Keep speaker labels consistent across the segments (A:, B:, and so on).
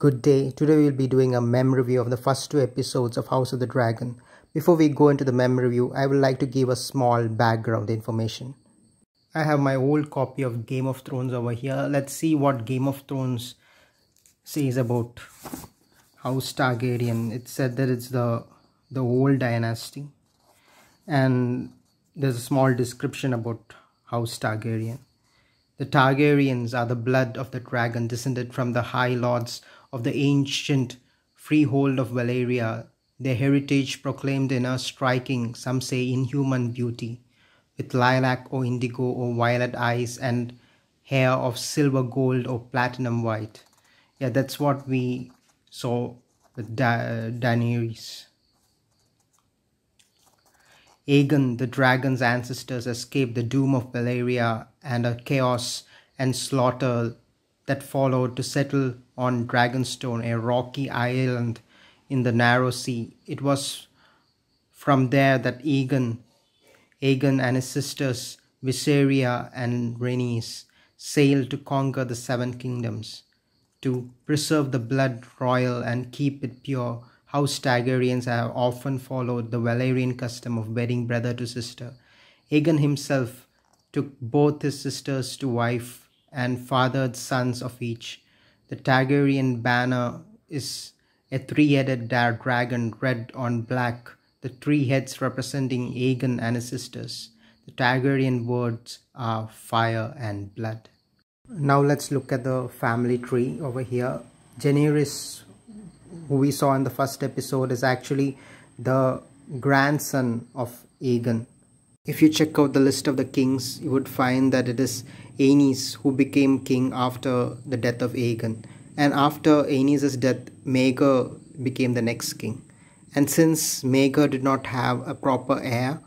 A: Good day. Today we will be doing a mem review of the first two episodes of House of the Dragon. Before we go into the mem review, I would like to give a small background information. I have my old copy of Game of Thrones over here. Let's see what Game of Thrones says about House Targaryen. It said that it's the the old dynasty and there's a small description about House Targaryen. The Targaryens are the blood of the dragon descended from the high lords of the ancient freehold of Valyria, their heritage proclaimed in a striking, some say inhuman beauty, with lilac or indigo or violet eyes and hair of silver gold or platinum white. Yeah, that's what we saw with da- uh, Daenerys. Aegon, the dragon's ancestors, escaped the doom of Valyria and a chaos and slaughter that followed to settle on Dragonstone, a rocky island in the narrow sea. It was from there that Aegon, Aegon and his sisters Visenya and Rhaenys sailed to conquer the seven kingdoms. To preserve the blood royal and keep it pure, House Targaryens have often followed the Valyrian custom of wedding brother to sister. Aegon himself took both his sisters to wife and fathered sons of each. The Targaryen banner is a three-headed dragon red on black, the three heads representing Aegon and his sisters. The Targaryen words are fire and blood. Now let's look at the family tree over here. Jaehaerys who we saw in the first episode is actually the grandson of Aegon. If you check out the list of the kings, you would find that it is Aenys who became king after the death of Aegon. And after Aenys' death, Maegor became the next king. And since Maegor did not have a proper heir,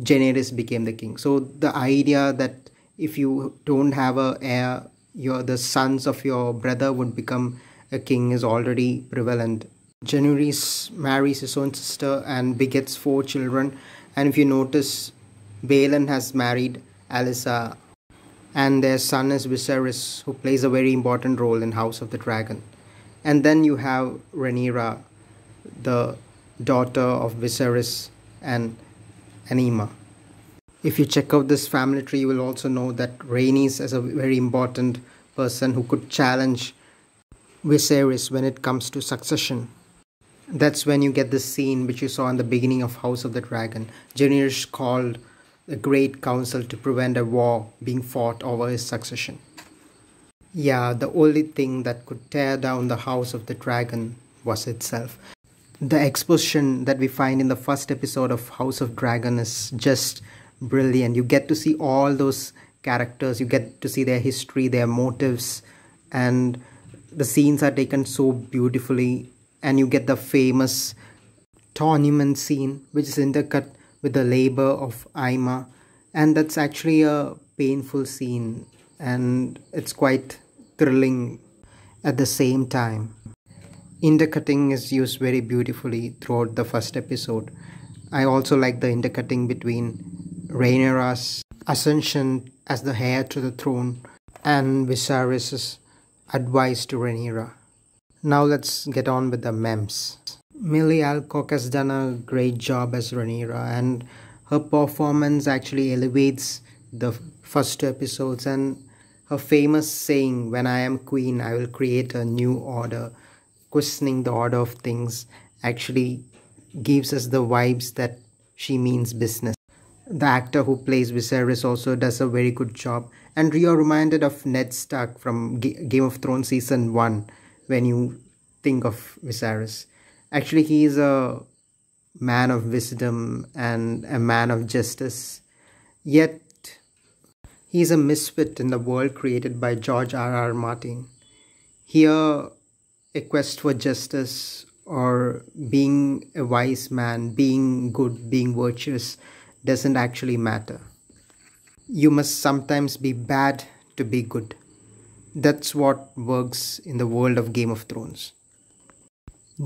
A: Jaehaerys became the king. So the idea that if you don't have a heir, your the sons of your brother would become a king is already prevalent. Jaehaerys marries his own sister and begets four children. And if you notice, Baelon has married Alyssa, and their son is Viserys, who plays a very important role in House of the Dragon. And then you have Rhaenyra, the daughter of Viserys and Aemma. If you check out this family tree, you will also know that Rhaenys is a very important person who could challenge Viserys when it comes to succession. That's when you get the scene which you saw in the beginning of House of the Dragon. Jaehaerys called a great council to prevent a war being fought over his succession. Yeah, the only thing that could tear down the House of the Dragon was itself. The exposition that we find in the first episode of House of Dragon is just brilliant. You get to see all those characters, you get to see their history, their motives, and the scenes are taken so beautifully and you get the famous tournament scene which is intercut with the labor of Aemma and that's actually a painful scene and it's quite thrilling at the same time. Intercutting is used very beautifully throughout the first episode. I also like the intercutting between Rhaenyra's ascension as the heir to the throne and Viserys' advice to Rhaenyra. Now let's get on with the memes. Milly Alcock has done a great job as Rhaenyra and her performance actually elevates the first two episodes and her famous saying, when I am queen, I will create a new order, questioning the order of things, actually gives us the vibes that she means business. The actor who plays Viserys also does a very good job and you're reminded of Ned Stark from G- Game of Thrones season 1 when you think of Viserys. Actually, he is a man of wisdom and a man of justice, yet he is a misfit in the world created by George R. R. Martin. Here, a quest for justice or being a wise man, being good, being virtuous doesn't actually matter you must sometimes be bad to be good. That's what works in the world of Game of Thrones.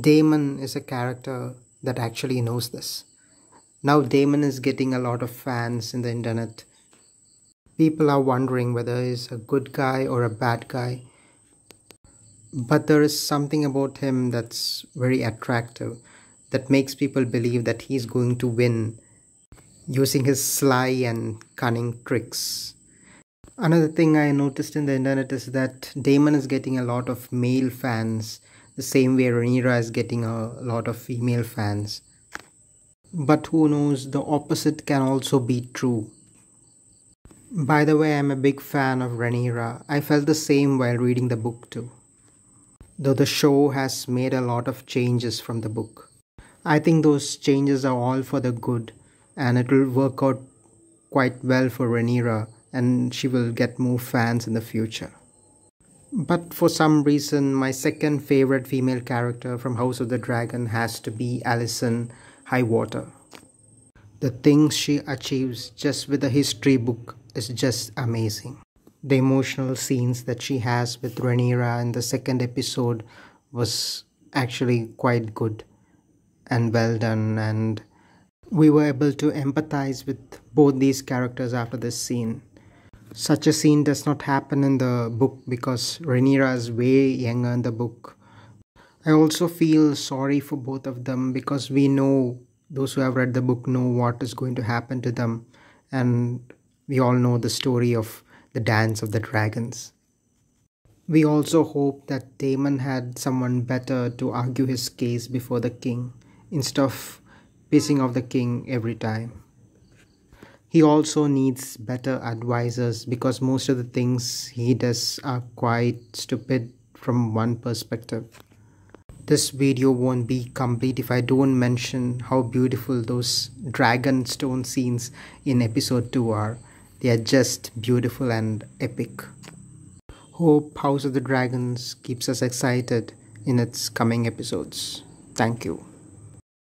A: Daemon is a character that actually knows this. Now, Daemon is getting a lot of fans in the internet. People are wondering whether he's a good guy or a bad guy. But there is something about him that's very attractive that makes people believe that he's going to win using his sly and cunning tricks. Another thing I noticed in the internet is that Daemon is getting a lot of male fans, the same way Rhaenyra is getting a lot of female fans. But who knows, the opposite can also be true. By the way, I'm a big fan of Rhaenyra. I felt the same while reading the book too. Though the show has made a lot of changes from the book. I think those changes are all for the good and it will work out quite well for Rhaenyra and she will get more fans in the future. But for some reason, my second favorite female character from House of the Dragon has to be Alicent Hightower. The things she achieves just with a history book is just amazing. The emotional scenes that she has with Rhaenyra in the second episode was actually quite good and well done and we were able to empathize with both these characters after this scene. Such a scene does not happen in the book because Rhaenyra is way younger in the book. I also feel sorry for both of them because we know those who have read the book know what is going to happen to them and we all know the story of the dance of the dragons. We also hope that Daemon had someone better to argue his case before the king instead of pissing off the king every time. He also needs better advisors because most of the things he does are quite stupid from one perspective. This video won't be complete if I don't mention how beautiful those dragon stone scenes in episode 2 are. They are just beautiful and epic. Hope House of the Dragons keeps us excited in its coming episodes. Thank you.